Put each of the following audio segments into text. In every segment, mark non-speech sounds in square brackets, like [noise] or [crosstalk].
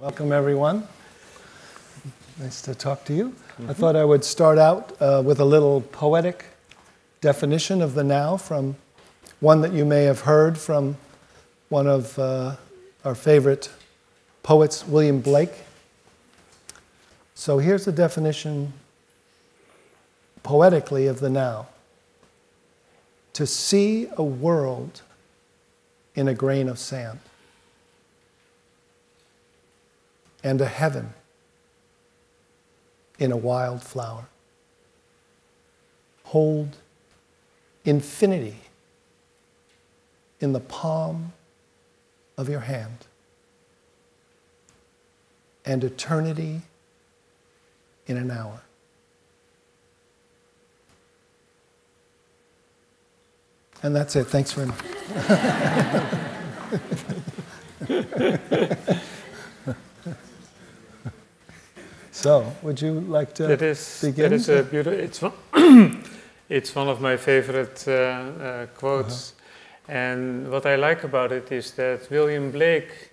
Welcome, everyone. Nice to talk to you. I thought I would start out uh, with a little poetic definition of the now from one that you may have heard from one of uh, our favorite poets, William Blake. So here's the definition poetically of the now to see a world in a grain of sand. And a heaven in a wild flower. Hold infinity in the palm of your hand and eternity in an hour. And that's it. Thanks very much. [laughs] [laughs] So, would you like to that is, begin? That is a beautiful. It's one, [clears throat] it's one of my favorite uh, uh, quotes, uh-huh. and what I like about it is that William Blake,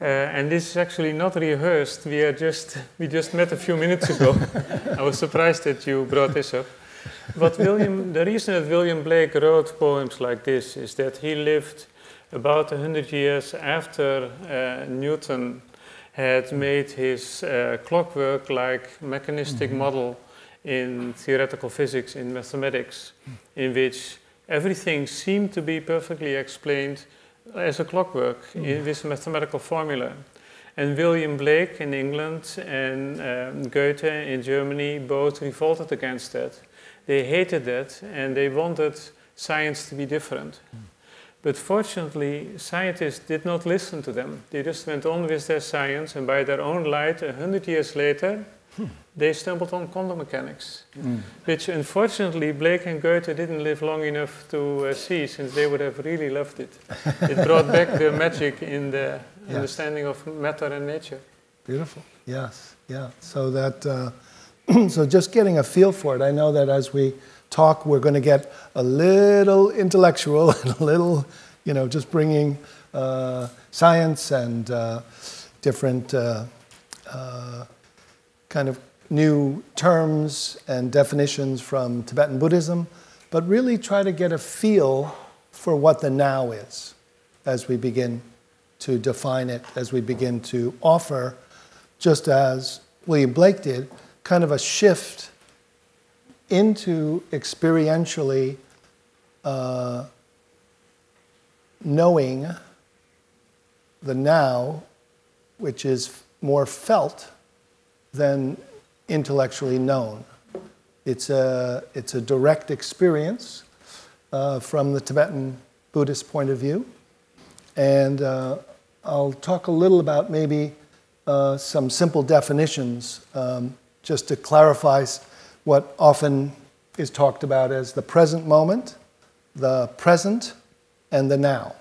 uh, and this is actually not rehearsed. We are just we just met a few minutes ago. [laughs] I was surprised that you brought this up. But William, the reason that William Blake wrote poems like this is that he lived about a hundred years after uh, Newton had made his uh, clockwork like mechanistic mm-hmm. model in theoretical physics, in mathematics, in which everything seemed to be perfectly explained as a clockwork mm-hmm. in this mathematical formula. And William Blake in England and um, Goethe in Germany both revolted against that. They hated that and they wanted science to be different. Mm. But fortunately, scientists did not listen to them. They just went on with their science, and by their own light, a hundred years later, hmm. they stumbled on quantum mechanics, mm. which unfortunately Blake and Goethe didn't live long enough to uh, see, since they would have really loved it. it [laughs] brought back the magic in the yes. understanding of matter and nature. Beautiful. Yes. Yeah. So that. Uh, [clears throat] so just getting a feel for it. I know that as we talk, we're going to get a little intellectual [laughs] and a little, you know, just bringing uh, science and uh, different uh, uh, kind of new terms and definitions from Tibetan Buddhism, but really try to get a feel for what the now is as we begin to define it, as we begin to offer, just as William Blake did, kind of a shift into experientially uh, knowing the now, which is more felt than intellectually known. It's a, it's a direct experience uh, from the Tibetan Buddhist point of view. And uh, I'll talk a little about maybe uh, some simple definitions um, just to clarify what often is talked about as the present moment, the present, and the now.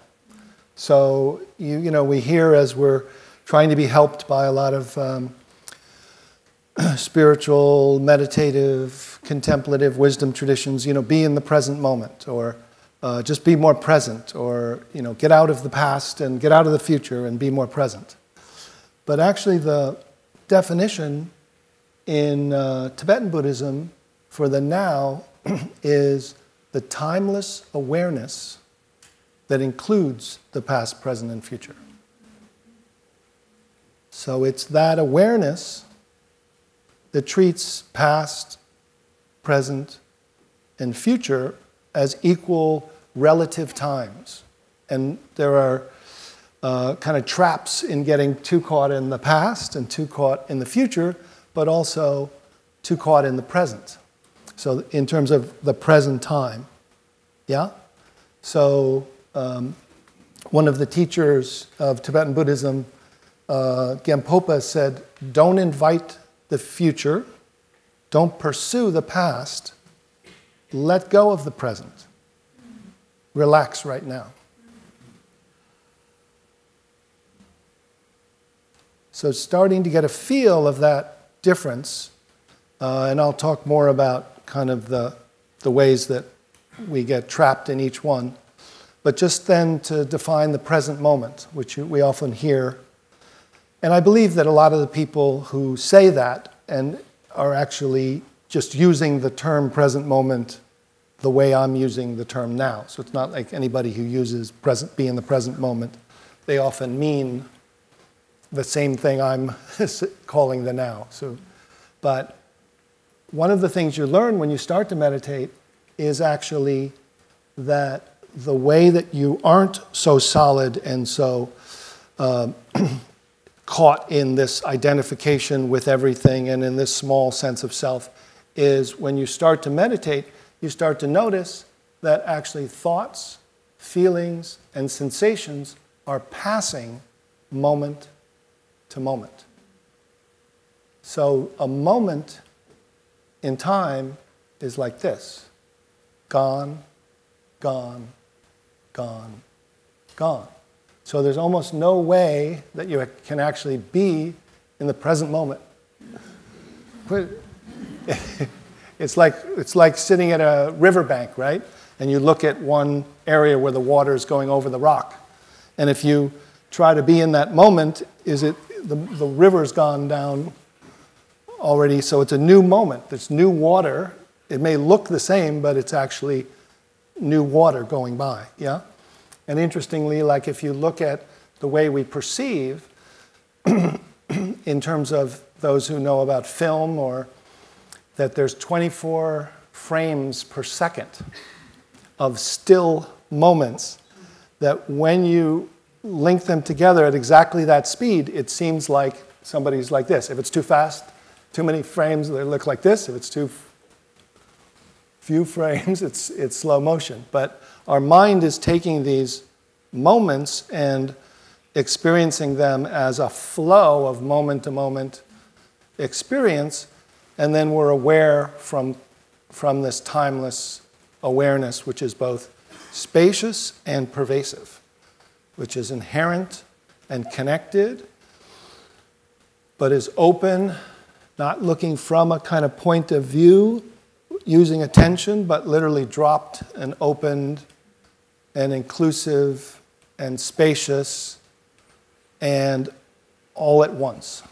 So, you, you know, we hear as we're trying to be helped by a lot of um, [clears throat] spiritual, meditative, contemplative wisdom traditions, you know, be in the present moment, or uh, just be more present, or, you know, get out of the past and get out of the future and be more present. But actually, the definition in uh, Tibetan Buddhism for the now [clears throat] is the timeless awareness that includes the past, present, and future. So it's that awareness that treats past, present, and future as equal relative times. And there are uh, kind of traps in getting too caught in the past and too caught in the future but also too caught in the present. So, in terms of the present time. Yeah? So, um, one of the teachers of Tibetan Buddhism, uh, Gampopa, said, Don't invite the future, don't pursue the past, let go of the present. Relax right now. So, starting to get a feel of that difference. Uh, and I'll talk more about kind of the, the ways that we get trapped in each one. But just then to define the present moment, which we often hear and I believe that a lot of the people who say that and are actually just using the term present moment the way I'm using the term now. So it's not like anybody who uses present, be in the present moment. They often mean the same thing I'm [laughs] calling the now. So, but one of the things you learn when you start to meditate is actually that the way that you aren't so solid and so uh, [clears throat] caught in this identification with everything and in this small sense of self is when you start to meditate, you start to notice that actually thoughts, feelings, and sensations are passing moment to moment. So a moment in time is like this gone, gone, gone, gone. So there's almost no way that you can actually be in the present moment. [laughs] It's like, it's like sitting at a riverbank, right? And you look at one area where the water is going over the rock. And if you try to be in that moment, is it the, the river's gone down already, so it's a new moment. It's new water. It may look the same, but it's actually new water going by, yeah? And interestingly, like if you look at the way we perceive, [clears throat] in terms of those who know about film or that there's 24 frames per second of still moments that when you link them together at exactly that speed, it seems like somebody's like this. If it's too fast, too many frames, they look like this. If it's too few frames, [laughs] it's, it's slow motion. But our mind is taking these moments and experiencing them as a flow of moment to moment experience and then we're aware from, from this timeless awareness, which is both spacious and pervasive, which is inherent and connected, but is open, not looking from a kind of point of view, using attention, but literally dropped and opened and inclusive and spacious and all at once.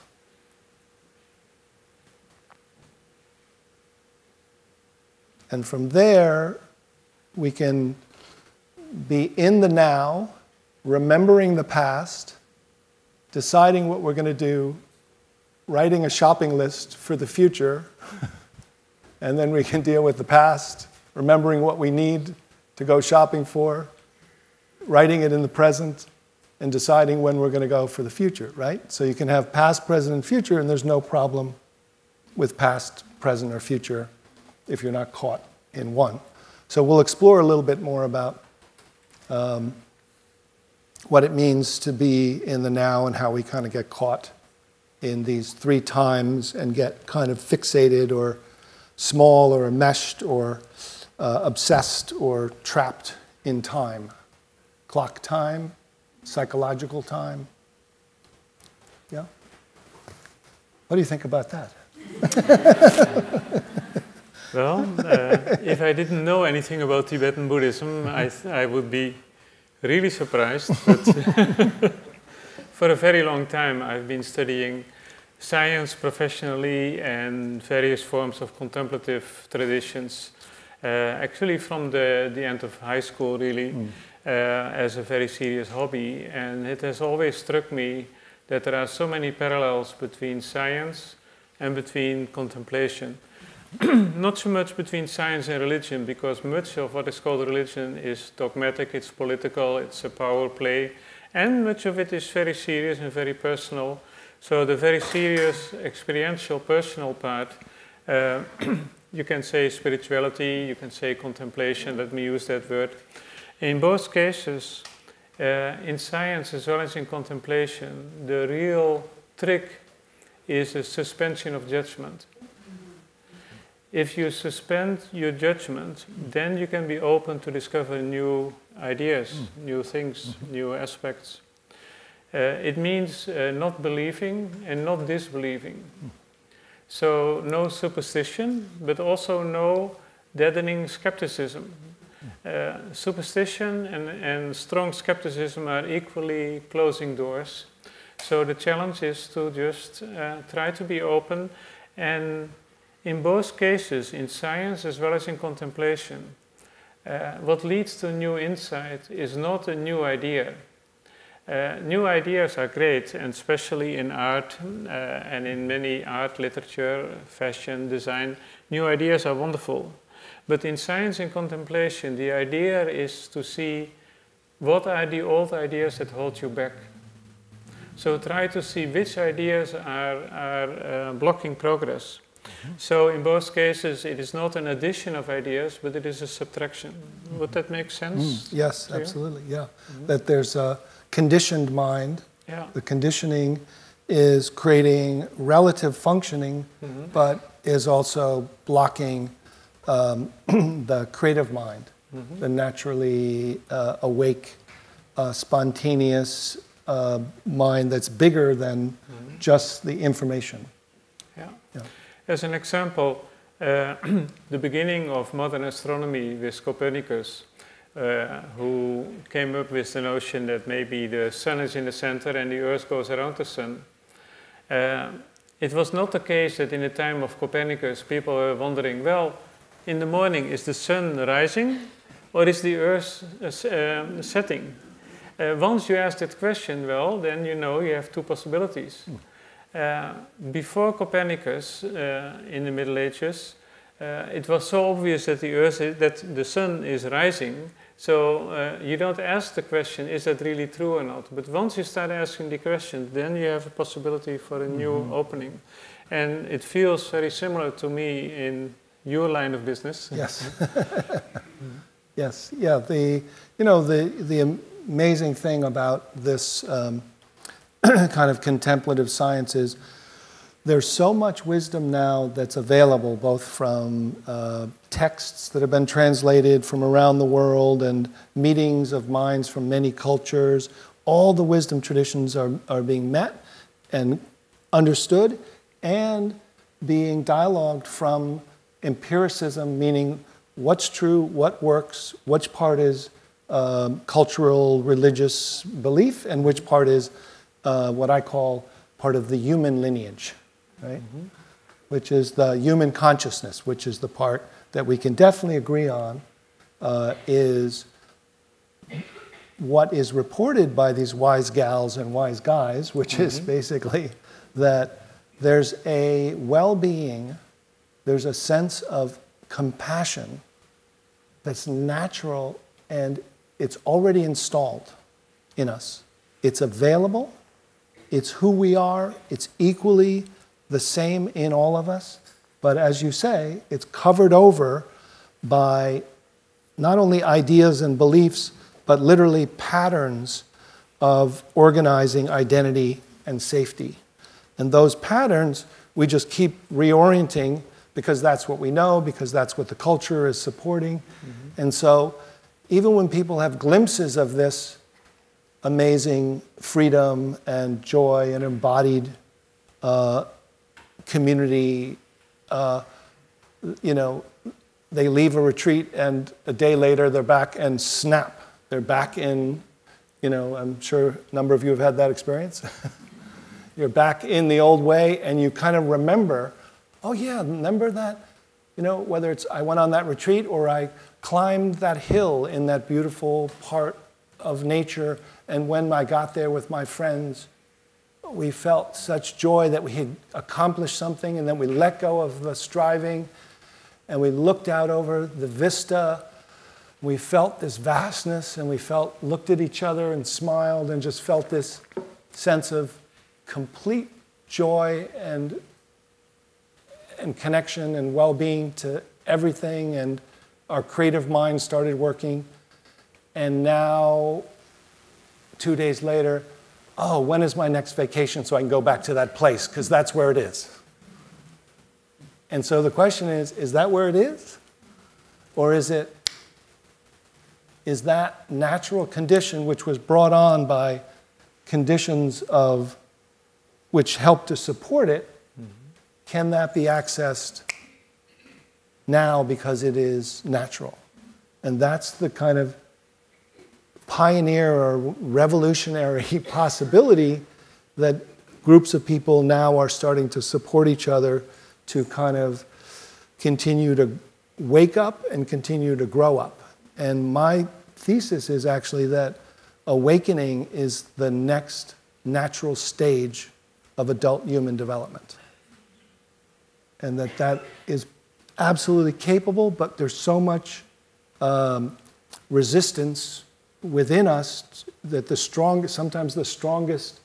And from there, we can be in the now, remembering the past, deciding what we're going to do, writing a shopping list for the future, [laughs] and then we can deal with the past, remembering what we need to go shopping for, writing it in the present, and deciding when we're going to go for the future, right? So you can have past, present, and future, and there's no problem with past, present, or future if you're not caught in one. So we'll explore a little bit more about um, what it means to be in the now and how we kind of get caught in these three times and get kind of fixated or small or enmeshed or uh, obsessed or trapped in time. Clock time, psychological time. Yeah? What do you think about that? [laughs] Well, uh, if I didn't know anything about Tibetan Buddhism, I, I would be really surprised. But [laughs] for a very long time, I've been studying science professionally and various forms of contemplative traditions. Uh, actually, from the, the end of high school, really, mm. uh, as a very serious hobby. And it has always struck me that there are so many parallels between science and between contemplation. [clears throat] not so much between science and religion, because much of what is called religion is dogmatic, it's political, it's a power play, and much of it is very serious and very personal. So the very serious, experiential, personal part, uh, [clears throat] you can say spirituality, you can say contemplation, let me use that word. In both cases, uh, in science as well as in contemplation, the real trick is a suspension of judgment if you suspend your judgment, then you can be open to discover new ideas, mm. new things, mm-hmm. new aspects. Uh, it means uh, not believing and not disbelieving. Mm. So, no superstition, but also no deadening skepticism. Mm. Uh, superstition and, and strong skepticism are equally closing doors. So the challenge is to just uh, try to be open and in both cases, in science as well as in contemplation, uh, what leads to new insight is not a new idea. Uh, new ideas are great, and especially in art uh, and in many art, literature, fashion, design, new ideas are wonderful. But in science and contemplation, the idea is to see what are the old ideas that hold you back. So try to see which ideas are, are uh, blocking progress. So in both cases, it is not an addition of ideas, but it is a subtraction. Would that make sense? Mm, yes, absolutely. Yeah, mm-hmm. that there's a conditioned mind. Yeah. The conditioning is creating relative functioning, mm-hmm. but is also blocking um, [clears throat] the creative mind, mm-hmm. the naturally uh, awake, uh, spontaneous uh, mind that's bigger than mm-hmm. just the information. Yeah. yeah. As an example, uh, [clears throat] the beginning of modern astronomy with Copernicus, uh, who came up with the notion that maybe the sun is in the center and the earth goes around the sun. Uh, it was not the case that in the time of Copernicus people were wondering, well, in the morning is the sun rising or is the earth uh, setting? Uh, once you ask that question, well, then you know you have two possibilities. Mm. Uh, before Copernicus, uh, in the Middle Ages, uh, it was so obvious that the Earth, is, that the sun is rising. So uh, you don't ask the question, is that really true or not? But once you start asking the question, then you have a possibility for a new mm -hmm. opening. And it feels very similar to me in your line of business. Yes. [laughs] yes. Yeah. The you know the the amazing thing about this. Um, [clears throat] kind of contemplative sciences, there's so much wisdom now that's available, both from uh, texts that have been translated from around the world and meetings of minds from many cultures. All the wisdom traditions are, are being met and understood and being dialogued from empiricism, meaning what's true, what works, which part is um, cultural, religious belief, and which part is uh, what I call part of the human lineage, right? Mm-hmm. Which is the human consciousness, which is the part that we can definitely agree on, uh, is what is reported by these wise gals and wise guys, which mm-hmm. is basically that there's a well being, there's a sense of compassion that's natural and it's already installed in us. It's available, it's who we are, it's equally the same in all of us. But as you say, it's covered over by not only ideas and beliefs, but literally patterns of organizing identity and safety. And those patterns, we just keep reorienting because that's what we know, because that's what the culture is supporting. Mm-hmm. And so, even when people have glimpses of this amazing freedom and joy and embodied uh, community. Uh, you know, they leave a retreat and a day later they're back and snap. They're back in, you know, I'm sure a number of you have had that experience. [laughs] You're back in the old way and you kind of remember, oh yeah, remember that? You know, whether it's I went on that retreat or I climbed that hill in that beautiful part of nature and when I got there with my friends, we felt such joy that we had accomplished something, and then we let go of the striving, and we looked out over the vista. We felt this vastness, and we felt, looked at each other and smiled, and just felt this sense of complete joy and, and connection and well being to everything. And our creative mind started working. And now two days later, oh, when is my next vacation so I can go back to that place? Because that's where it is. And so the question is is that where it is? Or is it, is that natural condition which was brought on by conditions of, which help to support it, mm-hmm. can that be accessed now because it is natural? And that's the kind of pioneer or revolutionary [laughs] possibility that groups of people now are starting to support each other to kind of continue to wake up and continue to grow up. And my thesis is actually that awakening is the next natural stage of adult human development. And that that is absolutely capable, but there's so much um, resistance within us that the strong, sometimes the strongest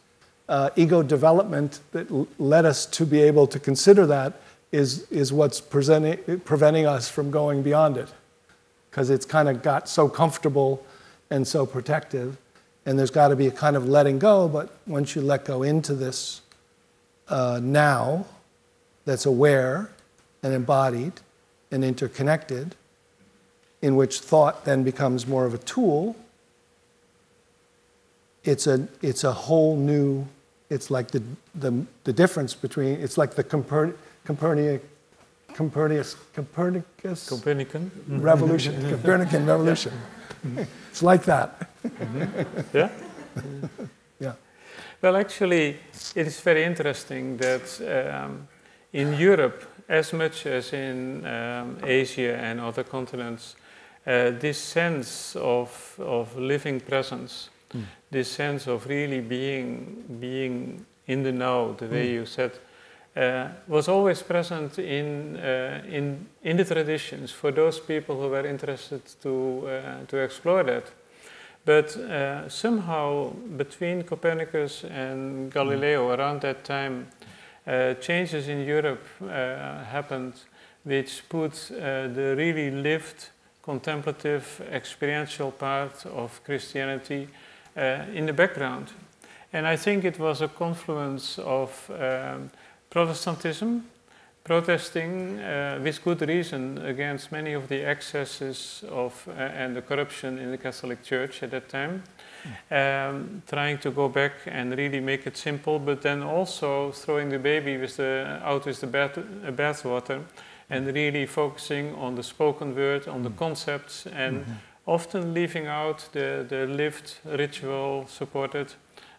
uh, ego development that led us to be able to consider that is, is what's preventing us from going beyond it. Because it's kind of got so comfortable and so protective. And there's got to be a kind of letting go, but once you let go into this uh, now that's aware and embodied and interconnected, in which thought then becomes more of a tool, it's a, it's a whole new, it's like the, the, the difference between, it's like the Copernic, Copernic, Copernicus, Copernicus Copernican revolution, Copernican revolution. It's like that. Mm-hmm. Yeah. yeah. Well, actually, it is very interesting that um, in Europe, as much as in um, Asia and other continents, uh, this sense of, of living presence, mm. This sense of really being, being in the now, the way mm. you said, uh, was always present in, uh, in, in the traditions for those people who were interested to, uh, to explore that. But uh, somehow, between Copernicus and Galileo, mm. around that time, uh, changes in Europe uh, happened which put the really lived, contemplative, experiential part of Christianity in the background. And I think it was a confluence of um, Protestantism, protesting uh, with good reason against many of the excesses of uh, and the corruption in the Catholic Church at that time, um, trying to go back and really make it simple, but then also throwing the baby with the, out with the bath, uh, bathwater and really focusing on the spoken word, on the mm. concepts, and mm -hmm. Often leaving out the, the lived, ritual supported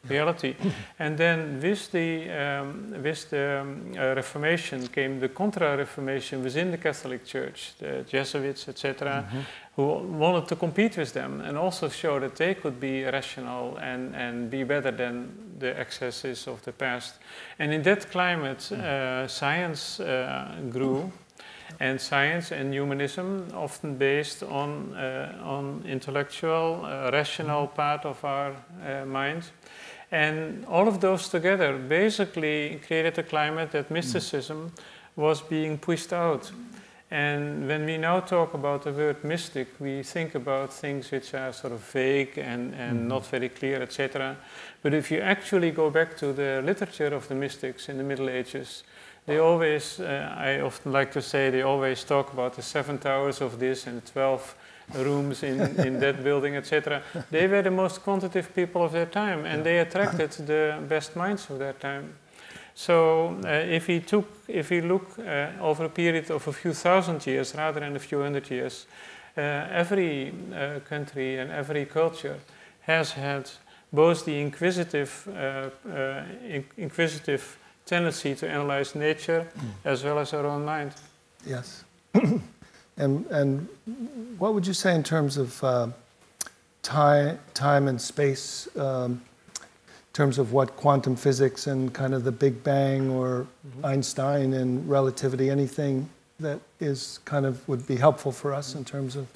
reality. [laughs] and then with the, um, with the um, uh, Reformation came the Contra-Reformation within the Catholic Church, the Jesuits, etc., mm-hmm. who wanted to compete with them and also show that they could be rational and, and be better than the excesses of the past. And in that climate, mm. uh, science uh, grew. And science and humanism, often based on, uh, on intellectual, uh, rational part of our uh, mind, and all of those together basically created a climate that mysticism was being pushed out. And when we now talk about the word mystic, we think about things which are sort of vague and, and mm-hmm. not very clear, etc. But if you actually go back to the literature of the mystics in the Middle Ages, they always, uh, I often like to say, they always talk about the seven towers of this and the twelve rooms in, [laughs] in that building, etc. They were the most quantitative people of their time, and they attracted [laughs] the best minds of their time. So uh, if we took, if we look uh, over a period of a few thousand years rather than a few hundred years, uh, every uh, country and every culture has had both the inquisitive, uh, uh, inquisitive tendency to analyze nature mm. as well as our own mind. Yes. [coughs] And, and what would you say in terms of uh, time, time and space, um, in terms of what quantum physics and kind of the Big Bang or mm-hmm. Einstein and relativity, anything that is kind of would be helpful for us in terms of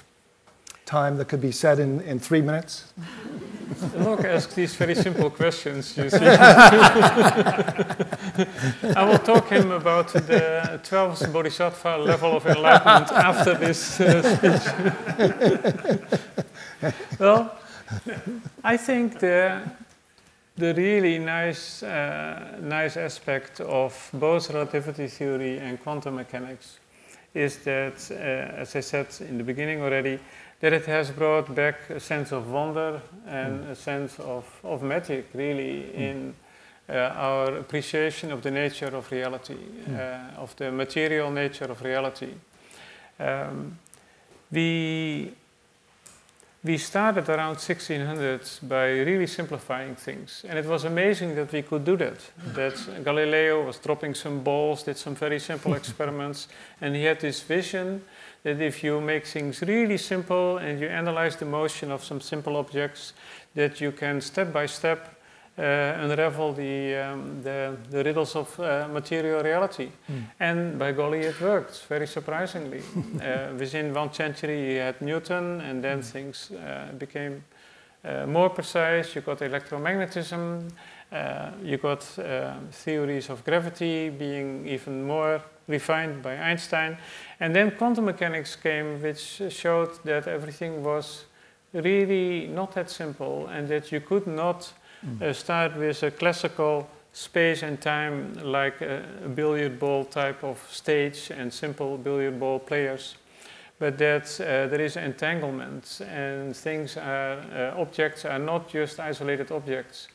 time that could be said in, in three minutes? [laughs] Look, ask these very simple questions, you [laughs] see. I will talk him about the 12th Bodhisattva level of enlightenment after this uh, speech. well, I think the, the really nice, uh, nice aspect of both relativity theory and quantum mechanics is that, uh, as I said in the beginning already, that it has brought back a sense of wonder and mm. a sense of, of magic, really, mm. in uh, our appreciation of the nature of reality, mm. uh, of the material nature of reality. Um, we, we started around 1600 by really simplifying things. And it was amazing that we could do that. That Galileo was dropping some balls, did some very simple [laughs] experiments, and he had this vision that if you make things really simple and you analyze the motion of some simple objects, that you can step by step uh, unravel the, um, the, the, riddles of uh, material reality. Mm. And by golly, it worked, very surprisingly. [laughs] uh, within one century, you had Newton, and then mm. things uh, became uh, more precise. You got electromagnetism, uh, you got theories of gravity being even more refined by Einstein. And then quantum mechanics came, which showed that everything was really not that simple and that you could not mm. start with a classical space and time like a, a, billiard ball type of stage and simple billiard ball players but that uh, there is entanglement and things are uh, objects are not just isolated objects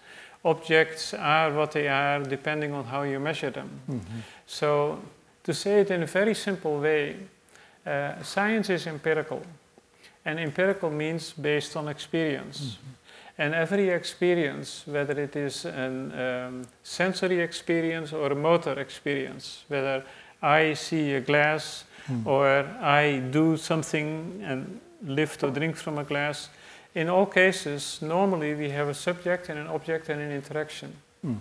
objects are what they are depending on how you measure them mm -hmm. so to say it in a very simple way uh, science is empirical and empirical means based on experience mm -hmm. And every experience, whether it is a um, sensory experience or a motor experience, whether I see a glass mm. or I do something and lift or drink from a glass, in all cases, normally we have a subject and an object and an interaction. Mm.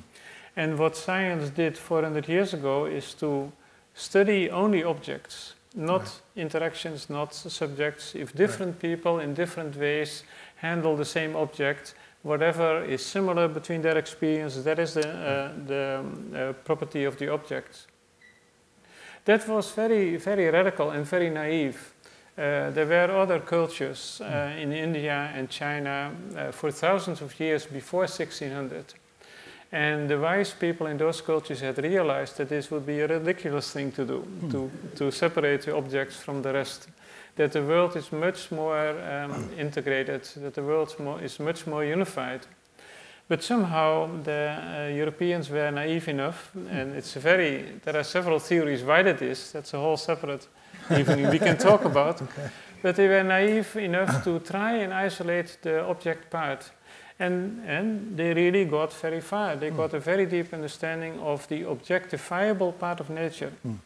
And what science did 400 years ago is to study only objects, not right. interactions, not subjects. If different right. people in different ways handle the same object, whatever is similar between their experience, that is the, uh, the um, uh, property of the object. That was very, very radical and very naive. Uh, there were other cultures uh, in India and China uh, for thousands of years before 1600. And the wise people in those cultures had realized that this would be a ridiculous thing to do, hmm. to, to separate the objects from the rest that the world is much more um, integrated, that the world is much more unified. But somehow the uh, Europeans were naive enough, and it's a very, there are several theories why that is, that's a whole separate evening we can talk about. [laughs] Okay. But they were naive enough to try and isolate the object part. And, and they really got very far. They mm. got a very deep understanding of the objectifiable part of nature. Mm.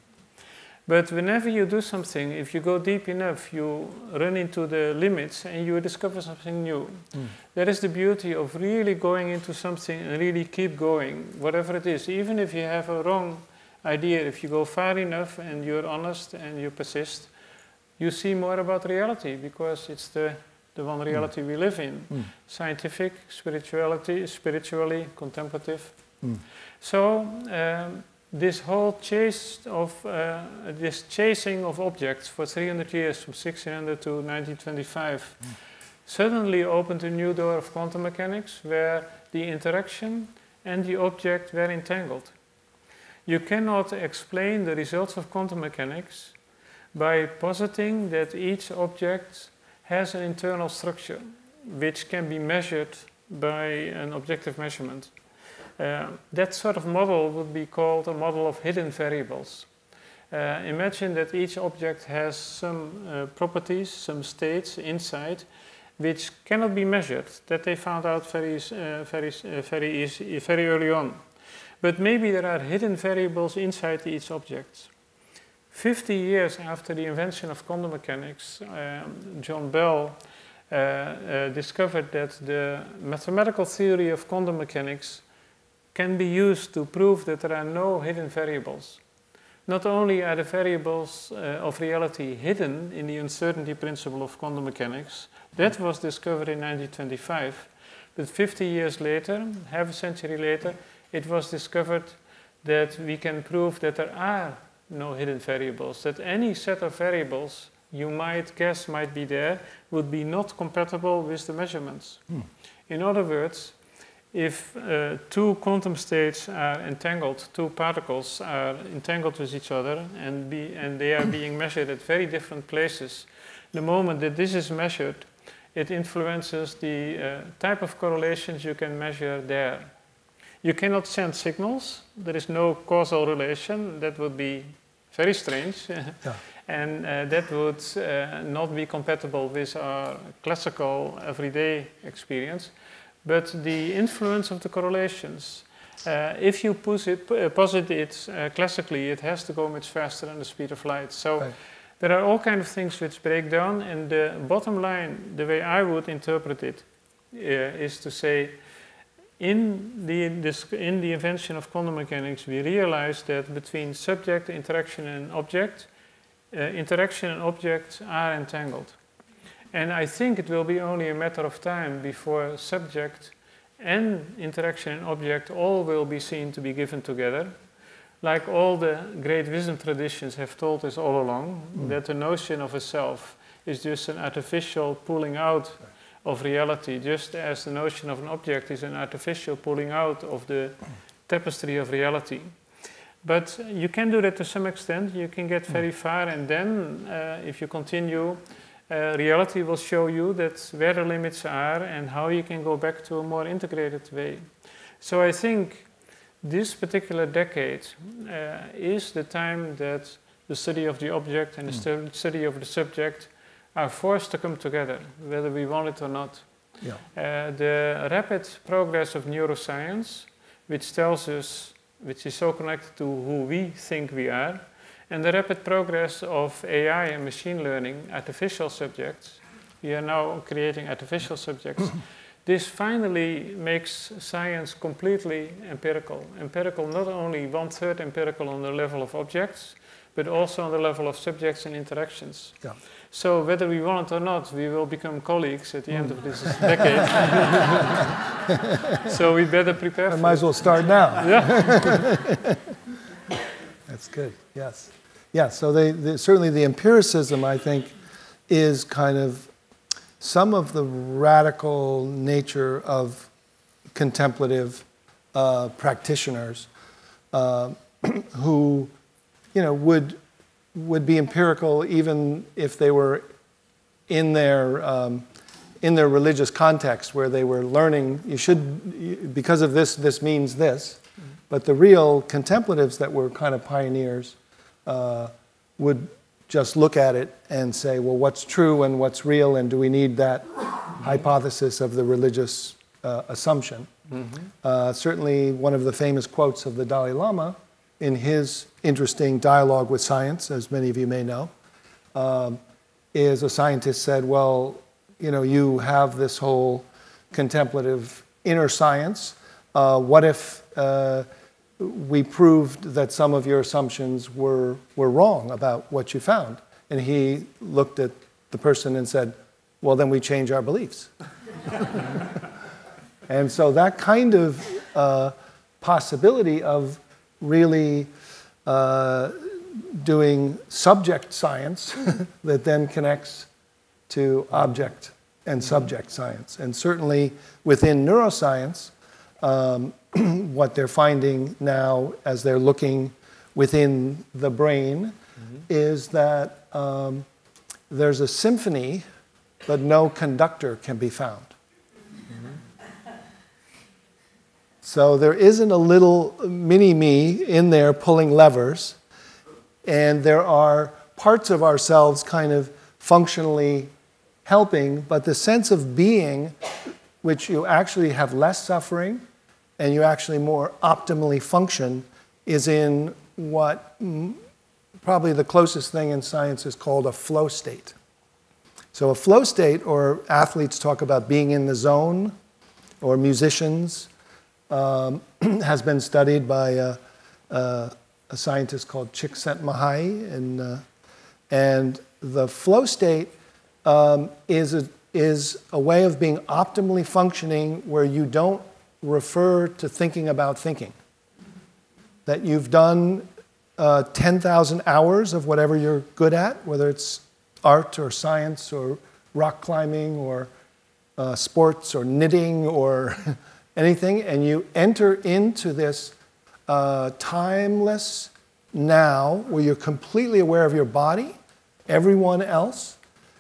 But whenever you do something, if you go deep enough, you run into the limits and you discover something new. Mm. That is the beauty of really going into something and really keep going, whatever it is. Even if you have a wrong idea, if you go far enough and you're honest and you persist, you see more about reality because it's the, the one hmm. reality mm. we live in. Mm. Scientific, spirituality, spiritually, contemplative. Hmm. So, um, this whole chase of uh, this chasing of objects for 300 years from 1600 to 1925 mm. suddenly opened a new door of quantum mechanics where the interaction and the object were entangled. You cannot explain the results of quantum mechanics by positing that each object has an internal structure which can be measured by an objective measurement. Uh, that sort of model would be called a model of hidden variables. Uh, imagine that each object has some uh, properties, some states inside, which cannot be measured, that they found out very, uh, very, uh, very, easy, very early on. But maybe there are hidden variables inside each object. 50 years after the invention of quantum mechanics, um, John Bell uh, discovered that the mathematical theory of quantum mechanics can be used to prove that there are no hidden variables. Not only are the variables uh, of reality hidden in the uncertainty principle of quantum mechanics, that was discovered in 1925, but 50 years later, half a century later, it was discovered that we can prove that there are no hidden variables, that any set of variables you might guess might be there would be not compatible with the measurements. Hmm. In other words, if uh, two quantum states are entangled, two particles are entangled with each other and, be, and they are being [clears throat] measured at very different places, the moment that this is measured, it influences the uh, type of correlations you can measure there. You cannot send signals, there is no causal relation, that would be very strange. [laughs] yeah. And uh, that would uh, not be compatible with our classical everyday experience. But the influence of the correlations, uh, if you it, uh, posit it uh, classically, it has to go much faster than the speed of light. So right. there are all kinds of things which break down, and the bottom line, the way I would interpret it, uh, is to say, in the, this, in the invention of quantum mechanics, we realized that between subject, interaction, and object, uh, interaction and objects are entangled. And I think it will be only a matter of time before subject and interaction and object all will be seen to be given together. Like all the great wisdom traditions have told us all along, mm. that the notion of a self is just an artificial pulling out of reality, just as the notion of an object is an artificial pulling out of the tapestry of reality. But you can do that to some extent. You can get very far, and then uh, if you continue, uh, reality will show you that where the limits are and how you can go back to a more integrated way. So I think this particular decade uh, is the time that the study of the object and the mm. study of the subject are forced to come together, whether we want it or not. Yeah. Uh, the rapid progress of neuroscience, which tells us, which is so connected to who we think we are, and the rapid progress of AI and machine learning, artificial subjects, we are now creating artificial subjects. [coughs] this finally makes science completely empirical. Empirical, not only one third empirical on the level of objects, but also on the level of subjects and interactions. Yeah. So whether we want it or not, we will become colleagues at the end of this [laughs] decade. [laughs] so we better prepare. I might as well start now. Yeah. [laughs] That's good. Yes. Yeah. So they, they, certainly the empiricism, I think, is kind of some of the radical nature of contemplative uh, practitioners uh, [clears throat] who, you know, would would be empirical even if they were in their um, in their religious context where they were learning you should because of this this means this but the real contemplatives that were kind of pioneers uh, would just look at it and say well what's true and what's real and do we need that hypothesis of the religious uh, assumption mm-hmm. uh, certainly one of the famous quotes of the dalai lama in his interesting dialogue with science, as many of you may know, um, is a scientist said, Well, you know, you have this whole contemplative inner science. Uh, what if uh, we proved that some of your assumptions were, were wrong about what you found? And he looked at the person and said, Well, then we change our beliefs. [laughs] and so that kind of uh, possibility of really uh, doing subject science [laughs] that then connects to object and subject science. And certainly within neuroscience, [clears throat] what they're finding now as they're looking within the brain mm-hmm. is that um, there's a symphony, but no conductor can be found. So there isn't a little mini me in there pulling levers, and there are parts of ourselves kind of functionally helping, but the sense of being, which you actually have less suffering and you actually more optimally function, is in what probably the closest thing in science is called a flow state. So, a flow state, or athletes talk about being in the zone, or musicians um, [clears throat] has been studied by a, scientist called Csikszentmihalyi, and, uh, and the flow state um, is, a, is a way of being optimally functioning where you don't refer to thinking about thinking. That you've done uh, 10,000 hours of whatever you're good at, whether it's art or science or rock climbing or uh, sports or knitting or [laughs] anything, and you enter into this uh, timeless now where you're completely aware of your body, everyone else.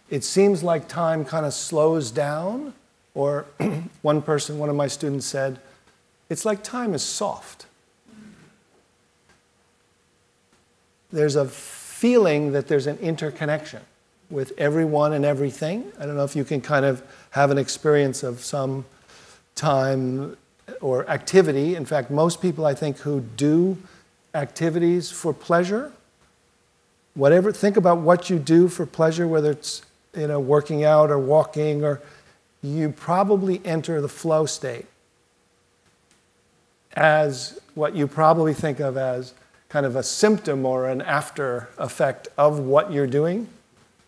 It seems like time kind of slows down, or [clears throat] one person, one of my students said, it's like time is soft. there's a feeling that there's an interconnection with everyone and everything. I don't know if you can kind of have an experience of some time or activity. In fact, most people I think who do activities for pleasure, whatever, think about what you do for pleasure, whether it's you know working out or walking or you probably enter the flow state as what you probably think of as kind of a symptom or an after effect of what you're doing,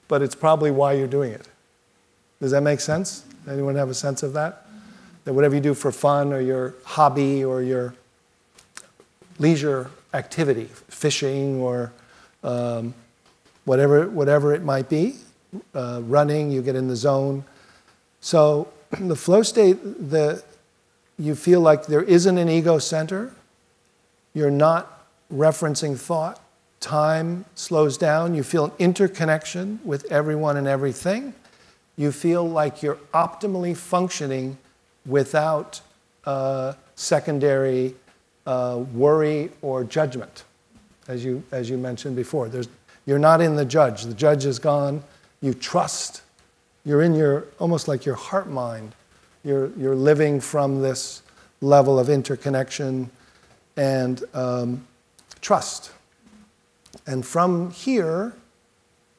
but it's probably why you're doing it. Does that make sense? Anyone have a sense of that? That whatever you do for fun or your hobby or your leisure activity, fishing or um, whatever, whatever it might be, uh, running, you get in the zone. So [clears throat] the flow state, the, you feel like there isn't an ego center. You're not referencing thought. Time slows down. You feel an interconnection with everyone and everything. You feel like you're optimally functioning without uh, secondary uh, worry or judgment, as you, as you mentioned before. There's, you're not in the judge. The judge is gone. You trust. You're in your, almost like your heart mind you're, you're living from this level of interconnection and um, trust. And from here,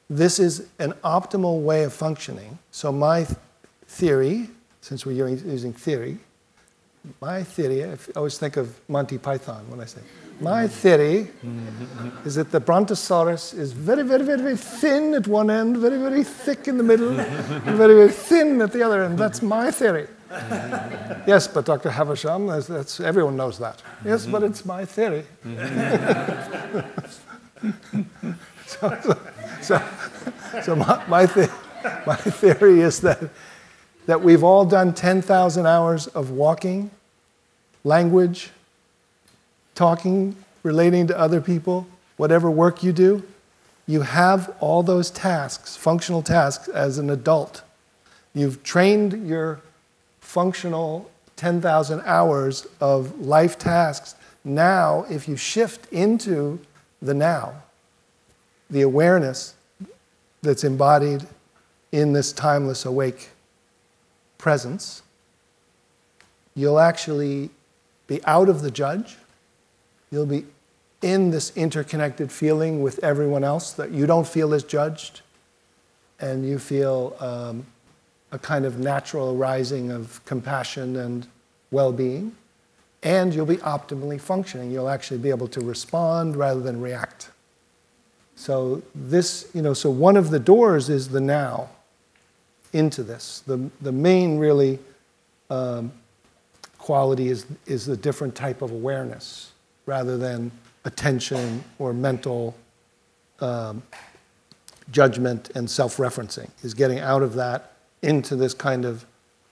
this is an optimal way of functioning. So, my th- theory, since we're using theory, my theory, I always think of Monty Python when I say, my theory is that the Brontosaurus is very, very, very, very thin at one end, very, very thick in the middle, and very, very thin at the other end. That's my theory. yes, but Dr. Havisham, that's, that's, everyone knows that. Yes, but it's my theory. [laughs] so, so, so, so, my, my, the, my theory is that, that we've all done 10,000 hours of walking, language, talking, relating to other people, whatever work you do, you have all those tasks, functional tasks, as an adult. You've trained your functional 10,000 hours of life tasks. Now, if you shift into the now, the awareness that's embodied in this timeless awake presence, you'll actually be out of the judge. You'll be in this interconnected feeling with everyone else that you don't feel as judged, and you feel um, a kind of natural arising of compassion and well being, and you'll be optimally functioning. You'll actually be able to respond rather than react. So, this, you know, so one of the doors is the now into this. The, the main, really, um, quality is, is the different type of awareness rather than attention or mental um, judgment and self referencing, is getting out of that into this kind of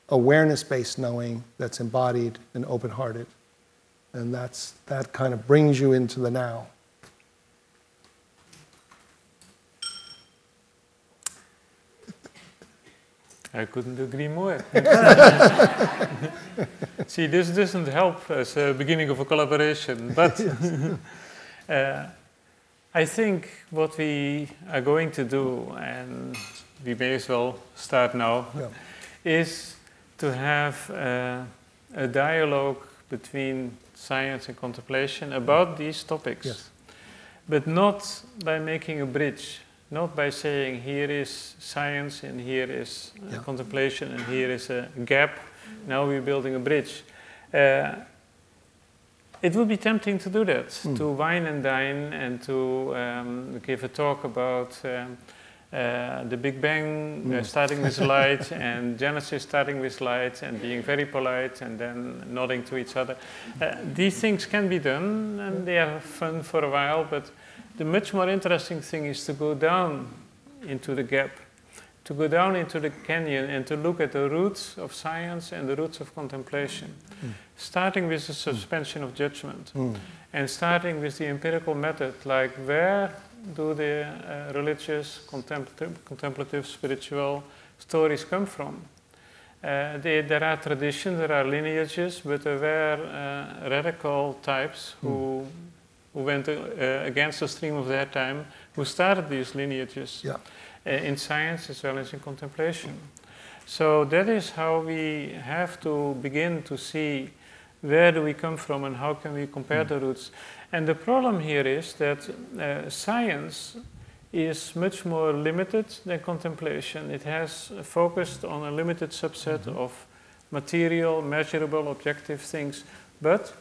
awareness based knowing that's embodied and open hearted. And that's, that kind of brings you into the now. I couldn't agree more. [laughs] [laughs] See, this doesn't help as a beginning of a collaboration, but [laughs] uh, I think what we are going to do, and we may as well start now, yeah. is to have uh, a dialogue between science and contemplation about these topics. Yes. But not by making a bridge, not by saying here is science and here is uh, yeah. contemplation and here is a gap, now we're building a bridge. Uh, it would be tempting to do that, mm. to wine and dine and to um, give a talk about um, uh, the Big Bang uh, hmm. starting with [laughs] light and Genesis starting with light and being very polite and then nodding to each other. Uh, these things can be done and they are fun for a while, but the much more interesting thing is to go down into the gap, to go down into the canyon and to look at the roots of science and the roots of contemplation, mm. starting with the suspension of judgment mm. and starting with the empirical method, like where do the uh, religious, contemplative, contemplative, spiritual stories come from? Uh, they, there are traditions, there are lineages, but there were uh, radical types who, mm. Who went uh, against the stream of their time, who started these lineages Yeah. uh, in science as well as in contemplation. So that is how we have to begin to see where do we come from and how can we compare the roots. And the problem here is that uh, science is much more limited than contemplation. It has focused on a limited subset of material, measurable, objective things. But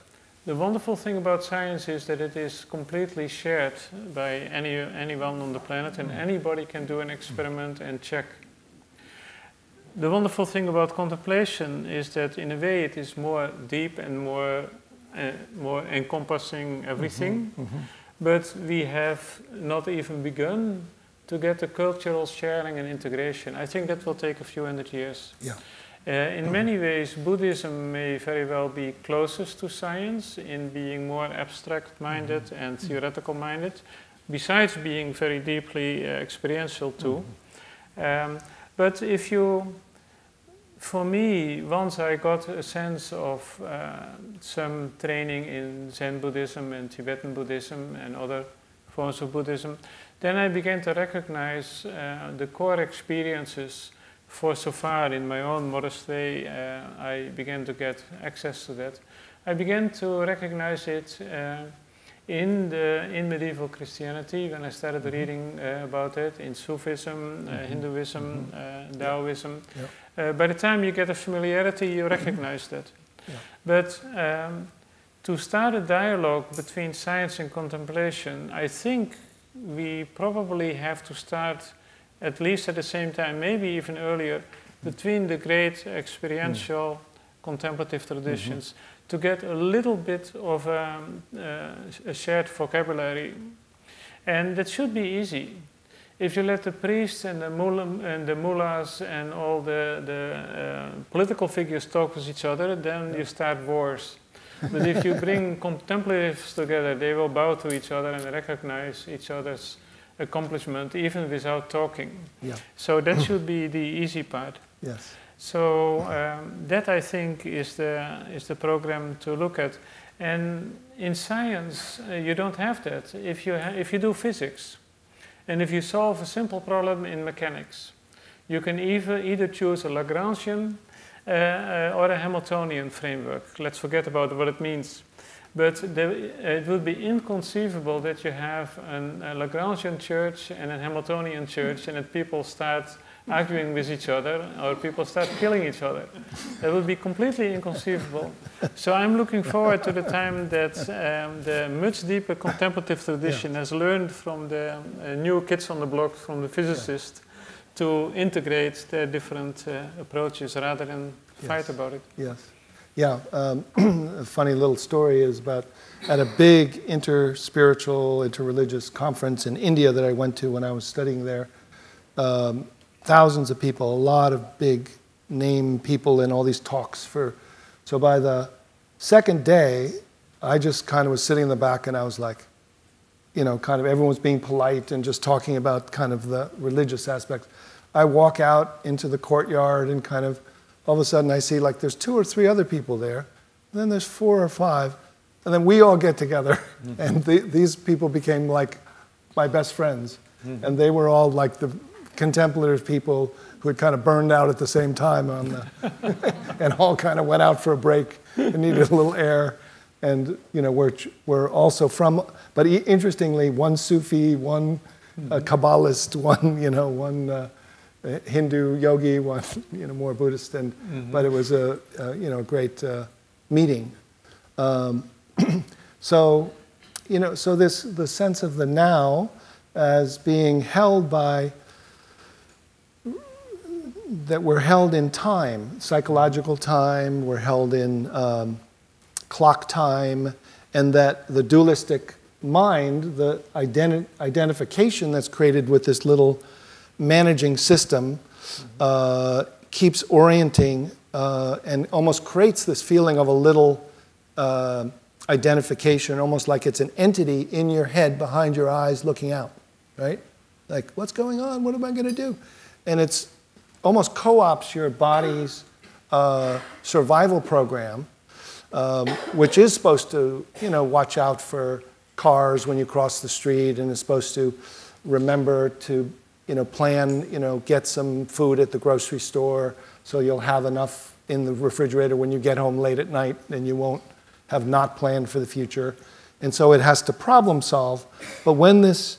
the wonderful thing about science is that it is completely shared by any, anyone on the planet, and mm. anybody can do an experiment and check. The wonderful thing about contemplation is that, in a way, it is more deep and more, uh, more encompassing everything. Mm-hmm, mm-hmm. But we have not even begun to get the cultural sharing and integration. I think that will take a few hundred years. Yeah. Uh, in many ways, Buddhism may very well be closest to science in being more abstract minded and theoretical minded, besides being very deeply uh, experiential too. Um, but if you, for me, once I got a sense of uh, some training in Zen Buddhism and Tibetan Buddhism and other forms of Buddhism, then I began to recognize uh, the core experiences for so far in my own modest way, uh, I began to get access to that. I began to recognize it uh, in the in medieval Christianity when I started reading uh, about it in Sufism, uh, Hinduism, uh, Taoism. Uh, by the time you get a familiarity, you recognize that. Yeah. But um, to start a dialogue between science and contemplation, I think we probably have to start at least at the same time, maybe even earlier, between the great experiential contemplative traditions to get a little bit of um, uh, a shared vocabulary. And that should be easy. If you let the priests and the, mullah, and the mullahs and all the, the uh, political figures talk with each other, then you start wars. but if you bring [laughs] contemplatives together, they will bow to each other and recognize each other's accomplishment even without talking. Yeah. So that should be the easy part. Yes. So um, that I think is the is the program to look at. And in science, uh, you don't have that. If you ha- if you do physics, and if you solve a simple problem in mechanics, you can either either choose a Lagrangian uh, uh, or a Hamiltonian framework. Let's forget about what it means. But the, it would be inconceivable that you have an, a Lagrangian church and a Hamiltonian church, and that people start arguing with each other or people start killing each other. That would be completely inconceivable. So I'm looking forward to the time that um, the much deeper contemplative tradition has learned from the uh, new kids on the block, from the physicists, to integrate their different uh, approaches rather than fight about it. Yes. Yeah. Um, [clears throat] a funny little story is about at a big inter-spiritual, inter-religious conference in India that I went to when I was studying there. Um, thousands of people, a lot of big name people in all these talks for. So by the second day, I just kind of was sitting in the back and I was like, you know, kind of everyone's being polite and just talking about kind of the religious aspects. I walk out into the courtyard and kind of all of a sudden I see like there's two or three other people there, then there's four or five, and then we all get together, and the, these people became like my best friends, and they were all like the contemplative people who had kind of burned out at the same time on the, [laughs] and all kind of went out for a break and needed a little air, and you know we're we're also from, but interestingly, one Sufi, one uh, Kabbalist, [laughs] one you know one. Uh, a Hindu yogi, one [laughs] you know more Buddhist, and but it was a, a you know great uh, meeting. Um, [clears throat] so you know so this the sense of the now as being held by that we're held in time, psychological time, we're held in um, clock time, and that the dualistic mind, the identi- identification that's created with this little managing system, uh, keeps orienting uh, and almost creates this feeling of a little uh, identification, almost like it's an entity in your head behind your eyes looking out, right? Like, what's going on? What am I going to do? And it's almost co ops your body's uh, survival program, um, which is supposed to, you know, watch out for cars when you cross the street and is supposed to remember to you know, plan, you know, get some food at the grocery store so you'll have enough in the refrigerator when you get home late at night and you won't have not planned for the future. And so it has to problem solve. But when this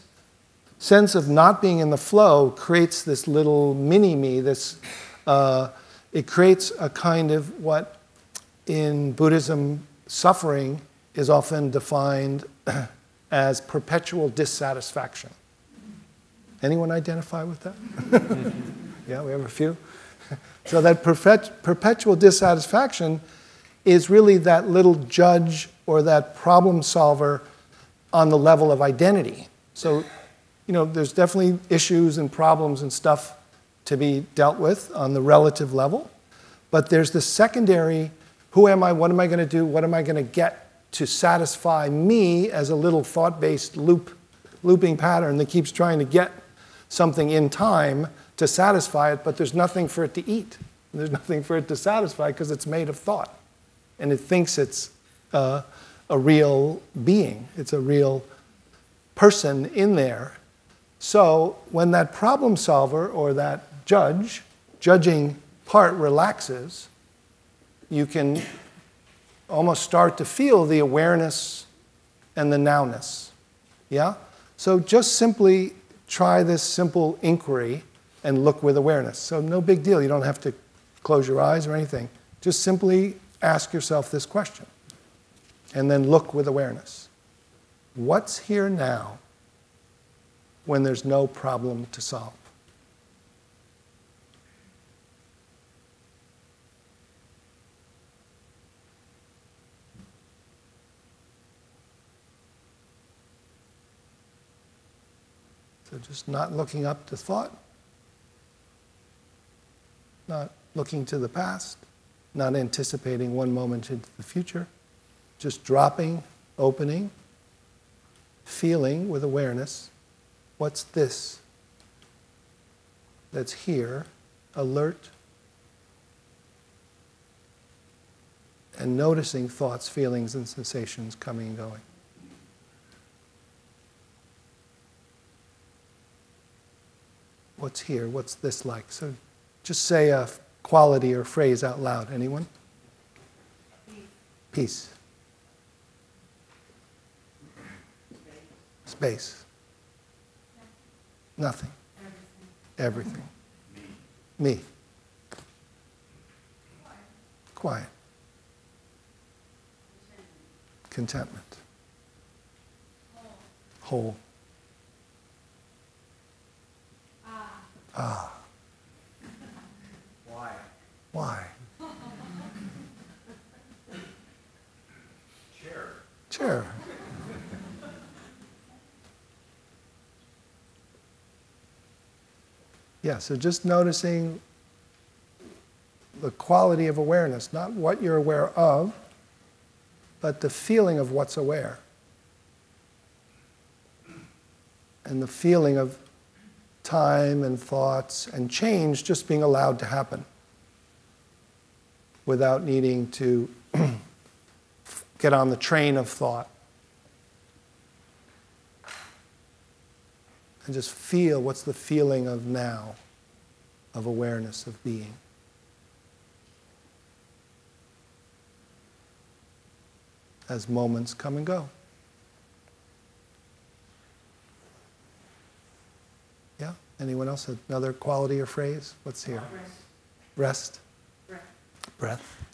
sense of not being in the flow creates this little mini me, this, uh, it creates a kind of what in Buddhism suffering is often defined [clears throat] as perpetual dissatisfaction. Anyone identify with that? [laughs] yeah, we have a few. [laughs] so that perpetual dissatisfaction is really that little judge or that problem solver on the level of identity. So, you know, there's definitely issues and problems and stuff to be dealt with on the relative level, but there's the secondary who am I? What am I going to do? What am I going to get to satisfy me as a little thought based loop, looping pattern that keeps trying to get something in time to satisfy it, but there's nothing for it to eat. There's [laughs] nothing for it to satisfy because it's made of thought. And it thinks it's uh, a real being, it's a real person in there. So when that problem solver or that judge, judging part relaxes, you can almost start to feel the awareness and the nowness. Yeah? So just simply try this simple inquiry and look with awareness. So, no big deal. You don't have to close your eyes or anything. Just simply ask yourself this question and then look with awareness. What's here now when there's no problem to solve? So just not looking up to thought, not looking to the past, not anticipating one moment into the future, just dropping, opening, feeling with awareness what's this that's here, alert, and noticing thoughts, feelings, and sensations coming and going. What's here? What's this like? So just say a quality or phrase out loud. Anyone? Peace. Space. Nothing. Everything. Me. Quiet. Contentment. Whole. Ah. Why? Why? Chair. Chair. Yeah, so just noticing the quality of awareness, not what you're aware of, but the feeling of what's aware. And the feeling of time and thoughts and change just being allowed to happen without needing to [clears throat] get on the train of thought. And just feel what's the feeling of now, of awareness, of being. As moments come and go. Anyone else? Another quality or phrase? What's here? Rest. Rest. Breath. Breath.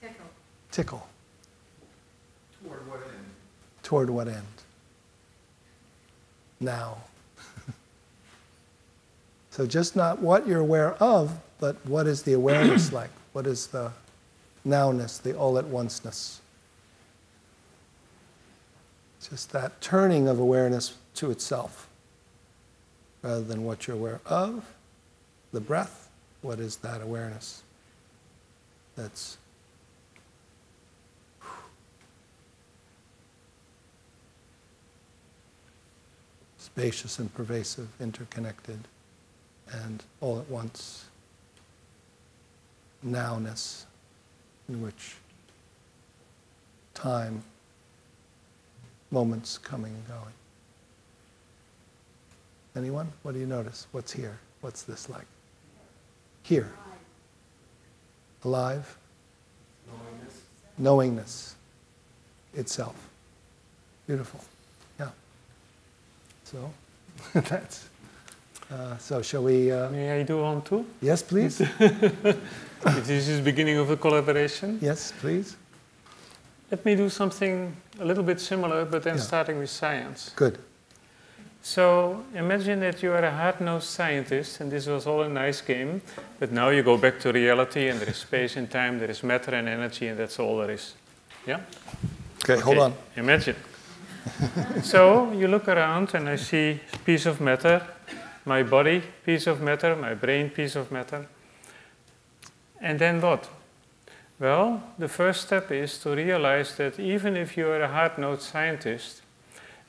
Tickle. Tickle. Toward what end? Toward what end? Now. [laughs] so just not what you're aware of, but what is the awareness [clears throat] like? What is the nowness, the all at onceness? Just that turning of awareness to itself rather than what you're aware of. The breath, what is that awareness? That's spacious and pervasive, interconnected, and all at once. Nowness, in which time, moments coming and going. Anyone? What do you notice? What's here? What's this like? Here. Alive? Knowingness. Knowingness itself. Beautiful. Yeah. So [laughs] that's. Uh, so shall we? Uh, May I do one too? yes, please. [laughs] this is the beginning of a collaboration. yes, please. Let me do something a little bit similar, but then Yeah. starting with science. Good. So imagine that you are a hard-nosed scientist, and this was all a nice game, but now you go back to reality, and there is space and time, there is matter and energy, and that's all there is. Yeah? Okay, hold on. Imagine. [laughs] so you look around, and I see piece of matter, my body, piece of matter, my brain, piece of matter. And then what? Well, the first step is to realize that even if you are a hard-nosed scientist,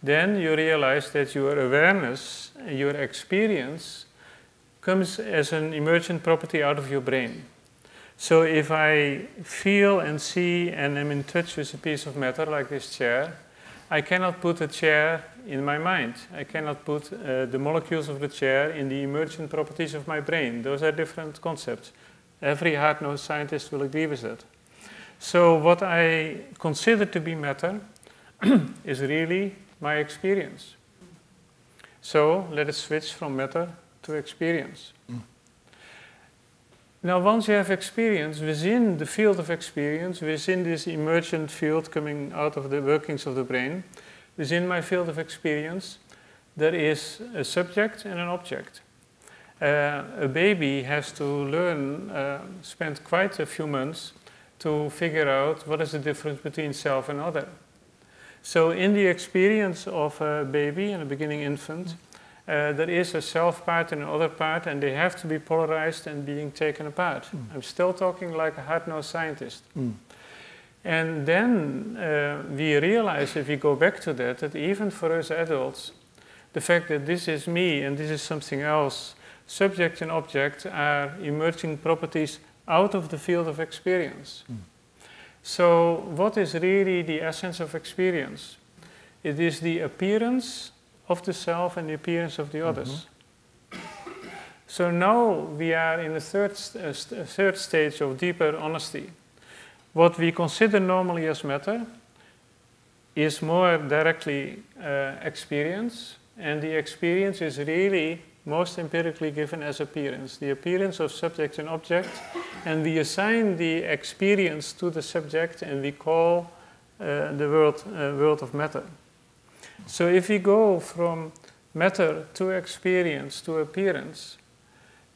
then you realize that your awareness, your experience, comes as an emergent property out of your brain. So if I feel and see and am in touch with a piece of matter like this chair, I cannot put a chair in my mind. I cannot put uh, the molecules of the chair in the emergent properties of my brain. Those are different concepts. Every hard-nosed scientist will agree with that. So what I consider to be matter [clears throat] is really my experience. So let us switch from matter to experience. Mm. Now, once you have experience within the field of experience, within this emergent field coming out of the workings of the brain, within my field of experience, there is a subject and an object. Uh, a baby has to learn, uh, spend quite a few months to figure out what is the difference between self and other. So, in the experience of a baby and a beginning infant, uh, there is a self part and an other part, and they have to be polarized and being taken apart. I'm still talking like a hard-nosed scientist. Mm. And then uh, we realize, if we go back to that, that even for us adults, the fact that this is me and this is something else, subject and object are emerging properties out of the field of experience. Mm. So, what is really the essence of experience? It is the appearance of the self and the appearance of the others. So now we are in the third, uh, st- uh, third stage of deeper honesty. What we consider normally as matter is more directly uh, experience, and the experience is really most empirically given as appearance the appearance of subject and object, and we assign the experience to the subject and we call uh, the world, uh, world of matter. So if we go from matter to experience to appearance,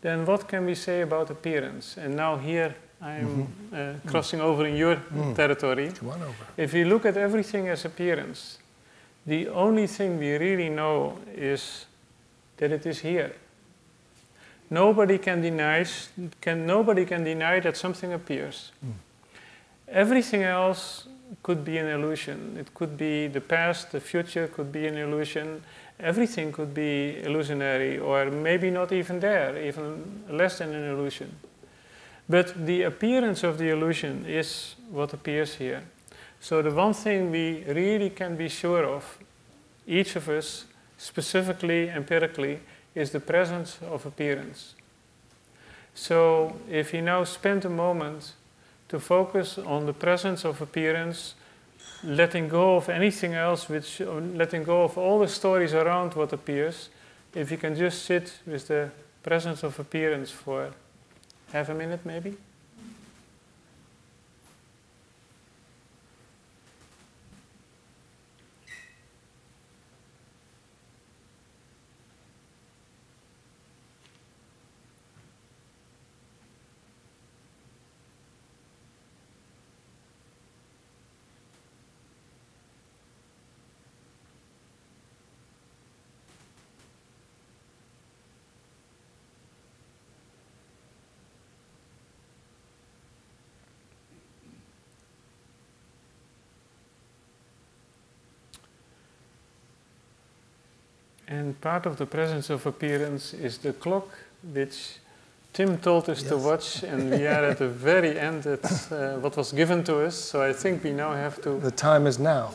then what can we say about appearance? And now here I'm uh, crossing over in your Mm. territory. On over. If we look at everything as appearance, the only thing we really know is that it is here. Nobody can deny, can, nobody can deny that something appears. Mm. Everything else could be an illusion. It could be the past, the future could be an illusion. Everything could be illusionary, or maybe not even there, even less than an illusion. But the appearance of the illusion is what appears here. So, the one thing we really can be sure of, each of us, specifically, empirically, is the presence of appearance. So, if you now spend a moment to focus on the presence of appearance, letting go of anything else, which, uh, letting go of all the stories around what appears, if you can just sit with the presence of appearance for half a minute, maybe. And part of the presence of appearance is the clock which Tim told us to watch, and we are at the very end at uh, what was given to us. So I think we now have to The time is now.